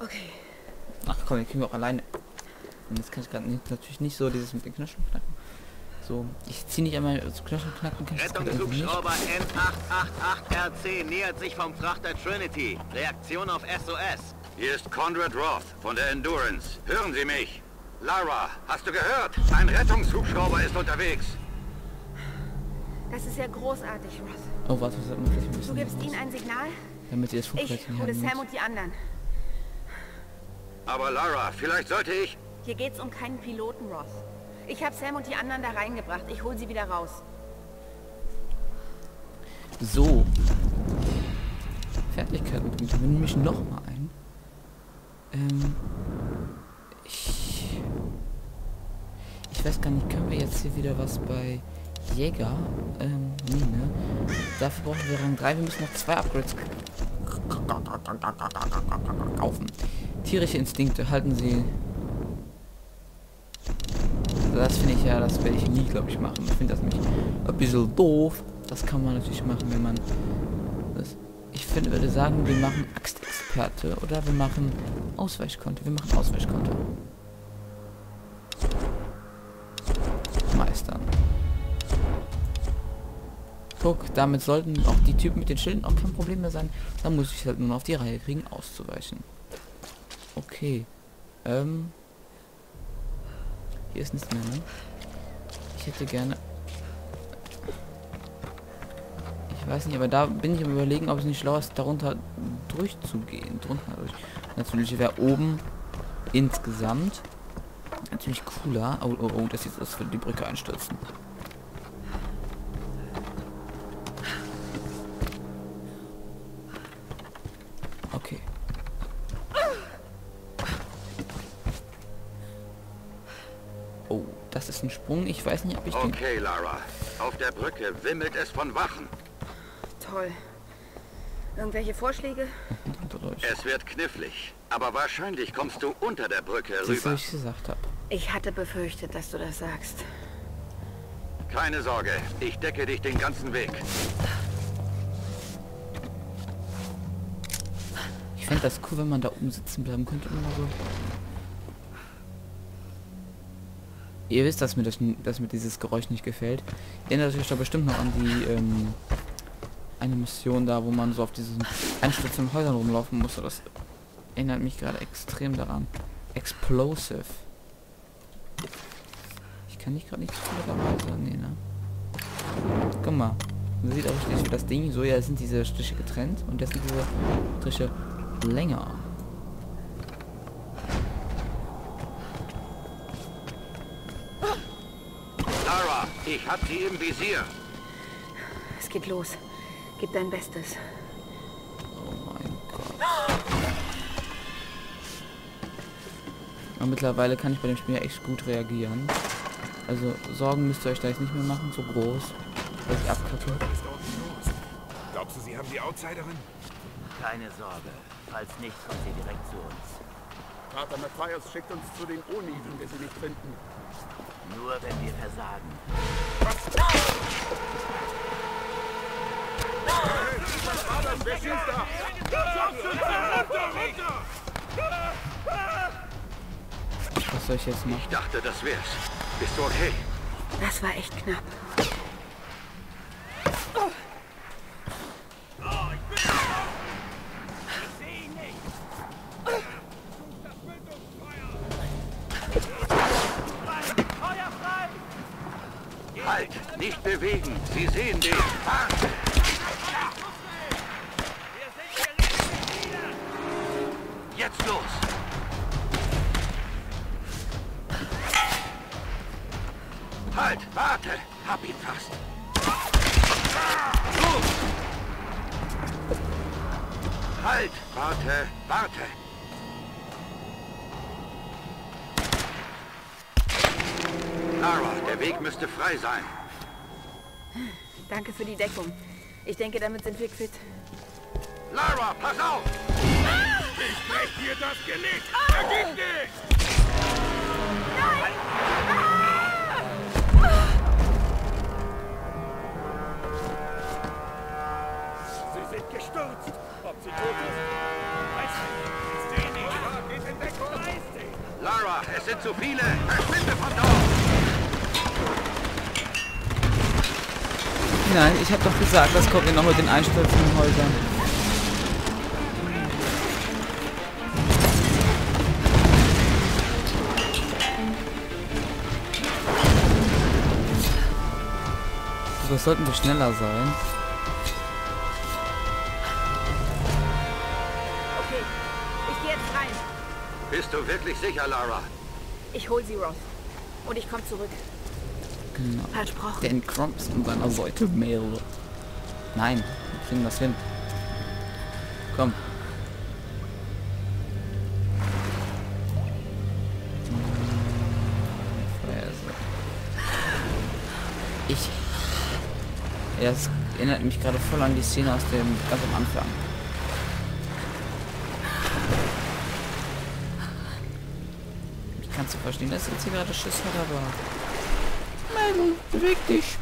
Okay. Ach komm, den kriegen wir auch alleine. Und jetzt kann ich gerade nicht, natürlich nicht so dieses mit den Knöcheln knacken. So, ich ziehe nicht einmal so Knöchel knacken, kann ich. Rettungshubschrauber N888RC nähert sich vom Frachter Trinity. Reaktion auf SOS. Hier ist Conrad Roth von der Endurance. Hören Sie mich. Lara, hast du gehört? Ein Rettungshubschrauber ist unterwegs. Das ist ja großartig, Ross. Oh, warte, wir vielleicht ein Du gibst ihnen ein Signal? damit sie das Ich Flugzeug hole haben. Sam und die anderen. Aber Lara, vielleicht sollte ich... Hier geht's um keinen Piloten, Ross. Ich habe Sam und die anderen da reingebracht. Ich hole sie wieder raus. So. Fertigkeitenpunkte. Wir nehmen mich noch mal ein. Ähm. Ich. Ich weiß gar nicht, können wir jetzt hier wieder was bei Jäger? Ähm, nee, ne? Dafür brauchen wir Rang 3. Wir müssen noch zwei Upgrades kaufen. Tierische Instinkte halten sie. Das finde ich ja, das werde ich nie, glaube ich, machen. Ich finde das nämlich ein bisschen doof. Das kann man natürlich machen, wenn man das. Ich finde, würde sagen, wir machen Axtexperte oder wir machen Ausweichkonto. Wir machen Ausweichkonto. Meistern. Guck, damit sollten auch die Typen mit den Schilden auch kein Problem mehr sein. Dann muss ich halt nur noch auf die Reihe kriegen, auszuweichen. Okay. Ähm. Hier ist nichts mehr, ne? Ich hätte gerne... Ich weiß nicht, aber da bin ich am überlegen, ob es nicht schlau ist, darunter durchzugehen. Drunter durch. Natürlich wäre oben insgesamt natürlich cooler. Oh, oh, oh, das aus, als würde die Brücke einstürzen. Oh, das ist ein Sprung. Ich weiß nicht, ob ich den... Okay, Lara. Auf der Brücke wimmelt es von Wachen. Toll. Irgendwelche Vorschläge? Es wird knifflig. Aber wahrscheinlich kommst du unter der Brücke Das rüber. was ich gesagt habe. Ich hatte befürchtet, dass du das sagst. Keine Sorge, ich decke dich den ganzen Weg. Ich fände das cool, wenn man da oben sitzen bleiben könnte. Immer so. Ihr wisst, dass mir, das, dass mir dieses Geräusch nicht gefällt. Ihr erinnert euch doch bestimmt noch an die ähm, eine Mission da, wo man so auf diesen einstürzenden Häusern rumlaufen musste. Das erinnert mich gerade extrem daran. Explosive. Ich kann nicht gerade nicht dabei nee, ne? Guck mal. Man sieht auch richtig das Ding. So, ja, sind diese Striche getrennt und jetzt sind diese Striche länger. Lara, ich hab sie im Visier. Es geht los. Gib dein Bestes. Oh mein Gott. Aber mittlerweile kann ich bei dem Spiel ja echt gut reagieren. Also Sorgen müsst ihr euch da jetzt nicht mehr machen, so groß. Dass ich abkacke. Glaubst du, sie haben die Outsiderin? Keine Sorge. Falls nicht, kommt sie direkt zu uns. Pater Matthias schickt uns zu den Oni, wenn wir sie nicht finden. Nur wenn wir versagen. Wer schießt da? Was soll ich jetzt Ich machen? dachte, das wär's. Bist du okay? Das war echt knapp. Halt! Nicht bewegen! Sie sehen den! Warte! Jetzt los! Halt! Warte! Hab ihn fast! Los! Halt! Warte! Warte! Lara, der Weg müsste frei sein. Danke für die Deckung. Ich denke, damit sind wir quitt. Lara, pass auf! Ich brech dir das Genick! Vergib nicht! Sie sind gestürzt! Ob sie tot ist? Weiß nicht. Ich seh nicht. Lara, es sind zu viele. Verschwinde von dort. Nein, ich habe doch gesagt, das kommt mir noch mit den einstürzenden Häusern. So, sollten wir schneller sein. Okay, ich gehe jetzt rein. Bist du wirklich sicher, Lara? Ich hol sie, Ross. Und ich komme zurück. Versprochen. Den Crumps und seiner Seite mehrere. Nein, wir kriegen das hin. Komm. Ich. Ja, es erinnert mich gerade voll an die Szene aus dem ganz am Anfang. Ich kann zu verstehen, dass jetzt hier gerade Schiss hat, aber. Mann, beweg dich.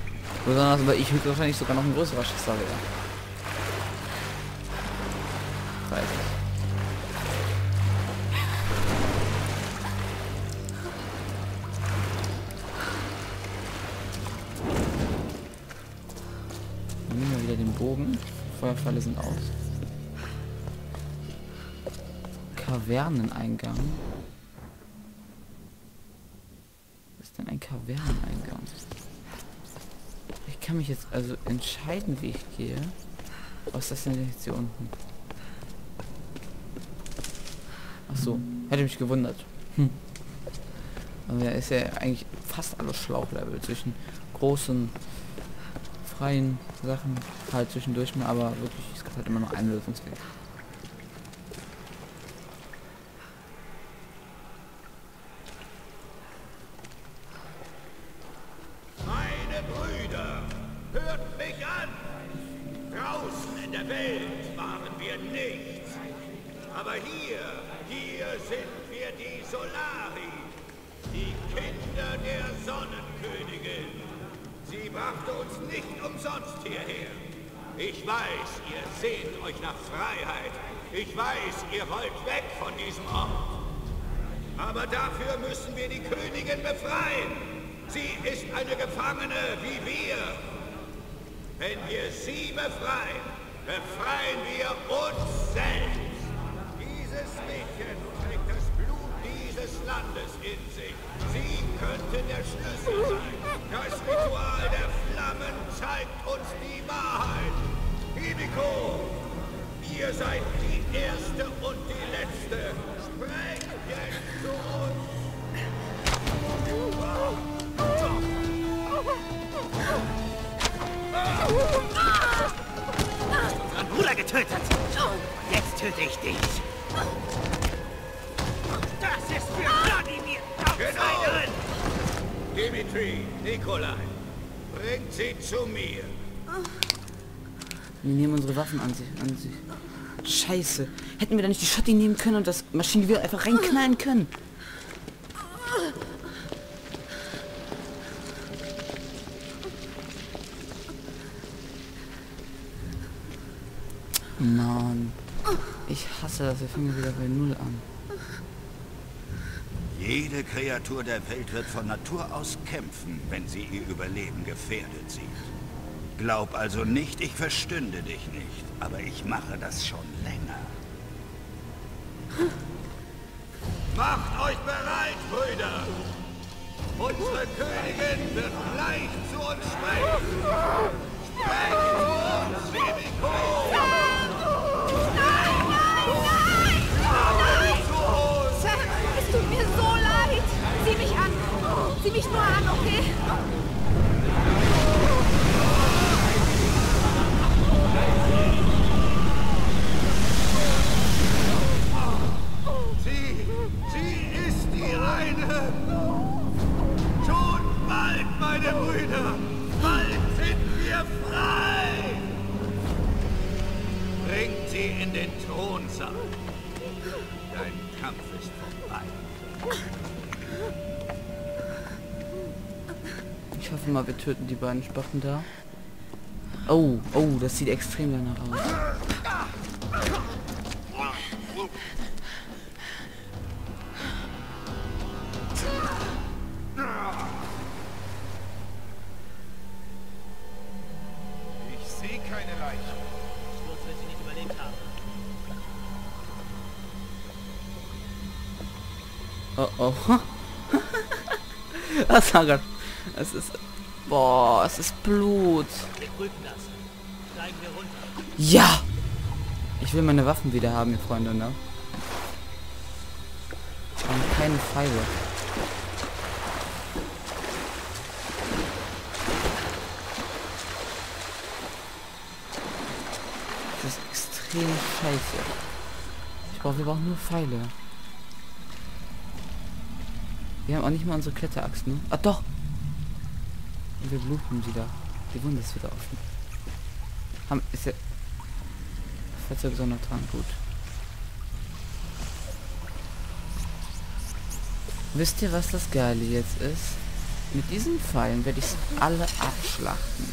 Besonders, aber ich höchstwahrscheinlich sogar noch ein größerer Schisser wäre. Weiß ich. Nehmen wir wieder den Bogen. Feuerpfeile sind aus. Kaverneneingang. Was ist denn ein Kaverneneingang? Ich kann mich jetzt also entscheiden, wie ich gehe. Was ist das denn jetzt hier unten? Ach so, hätte mich gewundert. Hm. Aber ja, ist ja eigentlich fast alles Schlauchlevel zwischen großen freien Sachen halt zwischendurch mal, aber wirklich es gibt halt immer noch einen Lösungsweg. Meine Brüder, hört mich an! Draußen in der Welt waren wir nichts. Aber hier, hier sind wir die Solari, die Kinder der Sonnenkönigin. Sie brachte uns nicht umsonst hierher. Ich weiß, ihr sehnt euch nach Freiheit. Ich weiß, ihr wollt weg von diesem Ort. Aber dafür müssen wir die Königin befreien. Sie ist eine Gefangene wie wir. Wenn wir sie befreien, befreien wir uns selbst. Dieses Mädchen trägt das Blut dieses Landes in sich. Sie könnte der Schlüssel sein. Das Ritual der Flammen zeigt uns die Wahrheit. Himiko, ihr seid die Erste und die Letzte. Sprecht jetzt zu uns. Unseren Bruder getötet. Jetzt töte ich dich. Das ist für Wladimir. Genau! Dimitri, Nikolai, bringt sie zu mir. Wir nehmen unsere Waffen an sich. An sich. Scheiße. Hätten wir da nicht die Schotti nehmen können und das Maschinengewehr einfach reinknallen können? Mann. Ich hasse das. Wir fangen wieder bei Null an. Jede Kreatur der Welt wird von Natur aus kämpfen, wenn sie ihr Überleben gefährdet sieht. Glaub also nicht, ich verstünde dich nicht, aber ich mache das schon länger. Macht euch bereit, Brüder! Unsere Königin wird gleich zu uns sprechen! Sie in den Thronsaal. Dein Kampf ist vorbei. Ich hoffe mal, wir töten die beiden Spacken da. Oh, oh, das sieht extrem danach aus. Oh oh. das war grad. Es ist. Boah, es ist Blut. Ja! Ich will meine Waffen wieder haben, ihr Freunde, ne? Und keine Pfeile. Das ist extrem scheiße. Ich brauche, wir brauchen nur Pfeile. Wir haben auch nicht mal unsere Kletteraxt, ne? Ah doch! Und wir bluten wieder. Die Wunde ist wieder offen. Haben, ist ja... Verzögert Sondertrank, gut. Wisst ihr, was das Geile jetzt ist? Mit diesen Pfeilen werde ich alle abschlachten.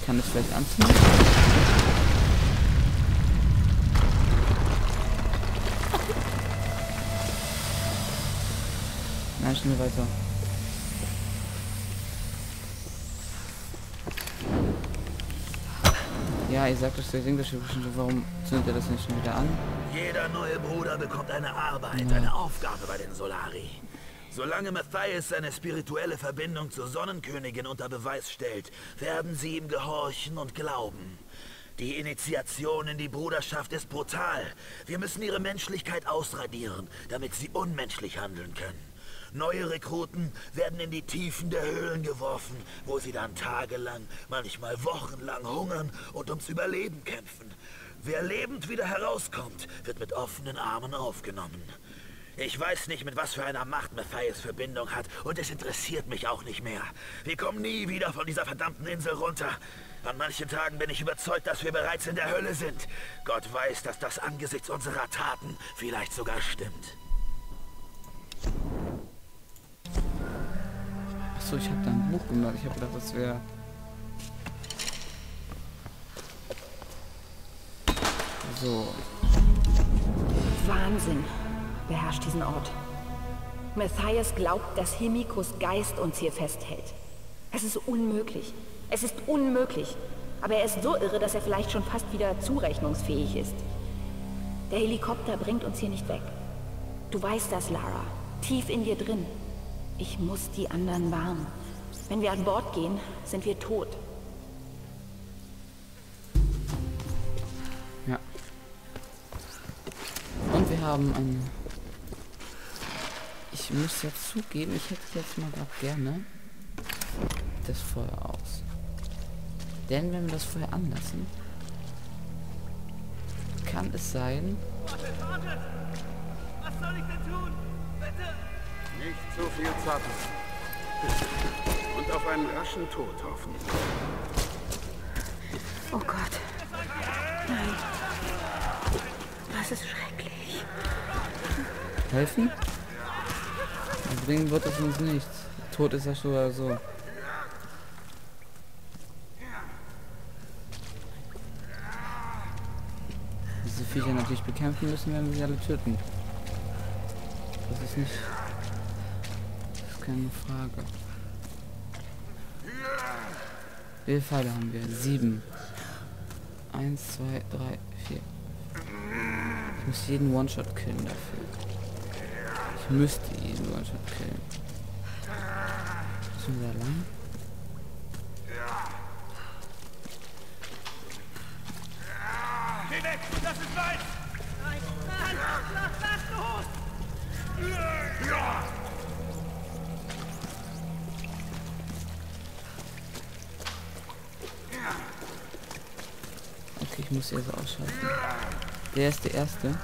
Ich kann das vielleicht anziehen. Nein, schnell weiter. Ja, ihr sagt das, das schon, warum zündet ihr das nicht schon wieder an? Jeder neue Bruder bekommt eine Arbeit, eine Aufgabe bei den Solari. Solange Matthias seine spirituelle Verbindung zur Sonnenkönigin unter Beweis stellt, werden sie ihm gehorchen und glauben. Die Initiation in die Bruderschaft ist brutal. Wir müssen ihre Menschlichkeit ausradieren, damit sie unmenschlich handeln können. Neue Rekruten werden in die Tiefen der Höhlen geworfen, wo sie dann tagelang, manchmal wochenlang hungern und ums Überleben kämpfen. Wer lebend wieder herauskommt, wird mit offenen Armen aufgenommen. Ich weiß nicht, mit was für einer Macht Matthias Verbindung hat und es interessiert mich auch nicht mehr. Wir kommen nie wieder von dieser verdammten Insel runter. An manchen Tagen bin ich überzeugt, dass wir bereits in der Hölle sind. Gott weiß, dass das angesichts unserer Taten vielleicht sogar stimmt. Achso, ich habe da ein Buch gemacht. Ich habe gedacht, das wäre... So. Wahnsinn beherrscht diesen Ort. Matthias glaubt, dass Himikos Geist uns hier festhält. Es ist unmöglich. Es ist unmöglich. Aber er ist so irre, dass er vielleicht schon fast wieder zurechnungsfähig ist. Der Helikopter bringt uns hier nicht weg. Du weißt das, Lara. Tief in dir drin. Ich muss die anderen warnen. Wenn wir an Bord gehen, sind wir tot. Ja. Und wir haben ein... Ich muss jetzt zugeben, ich hätte jetzt mal grad gerne das Feuer aus. Denn wenn wir das Feuer anlassen, kann es sein... Was soll ich denn tun? Bitte! Nicht so viel Zartes. Und auf einen raschen Tod hoffen. Oh Gott. Nein. Das ist schrecklich. Helfen? Bringen wird es uns nichts. Tod ist ja schon oder so. Diese Viecher natürlich bekämpfen müssen, werden wir sie alle töten. Das ist nicht... Das ist keine Frage. Wie viele Pfeile haben wir? Sieben. Eins, zwei, drei, vier. Ich muss jeden One-Shot killen dafür. Ich müsste jeden One-Shot killen. Müssen wir da lang? Geh weg! Das ist weit! Nein, nein! Lass, lass los! Okay, ich muss sie also ausschalten. Der ist der erste.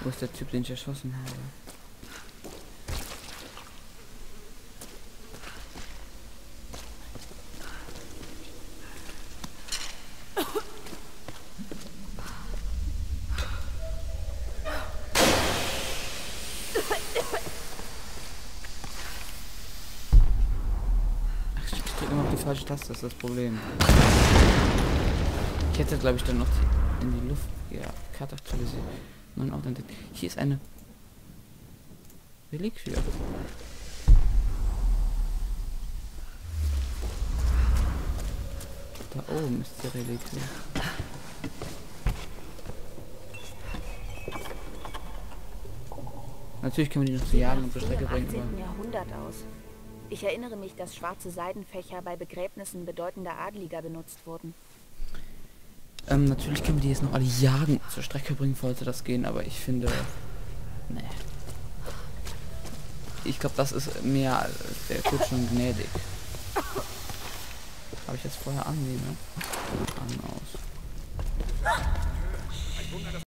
Wo ist der Typ, den ich erschossen habe? Falsche Taste, ist das Problem. Ich hätte, glaube ich, dann noch in die Luft... Ja, Karte aktualisiert. Hier ist eine... Reliquie. Da oben ist die Reliquie. Natürlich können wir die noch zu jagen und zur Strecke bringen. 18. aber- Jahrhundert aus. Ich erinnere mich, dass schwarze Seidenfächer bei Begräbnissen bedeutender Adliger benutzt wurden. Ähm, natürlich können wir die jetzt noch alle jagen zur Strecke bringen, sollte das gehen, aber ich finde... Nee. Ich glaube, das ist mehr der Tod schon gnädig. Habe ich jetzt vorher annehme?